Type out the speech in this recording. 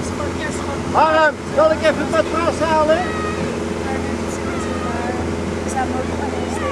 was gewoon. Harm, zal ik even het matras halen? Maar nu zit het maar... We zijn ook aan deze.